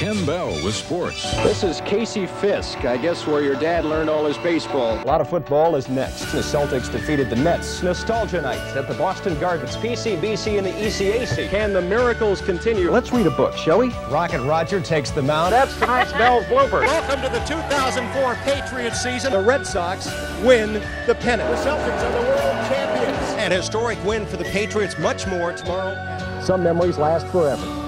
Ken Bell with sports. This is Casey Fisk, I guess where your dad learned all his baseball. A lot of football is next. The Celtics defeated the Nets. Nostalgia night at the Boston Gardens. PCBC and the ECAC. Can the miracles continue? Let's read a book, shall we? Rocket Roger takes the mound. That's tonight's Bell's blooper. Welcome to the 2004 Patriots season. The Red Sox win the pennant. The Celtics are the world champions. An historic win for the Patriots. Much more tomorrow. Some memories last forever.